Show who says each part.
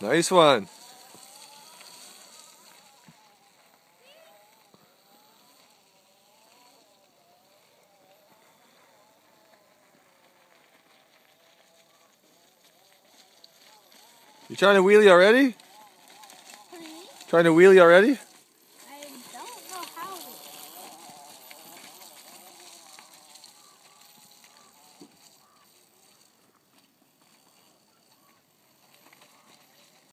Speaker 1: Nice one. You trying to wheelie already? Trying to wheelie already?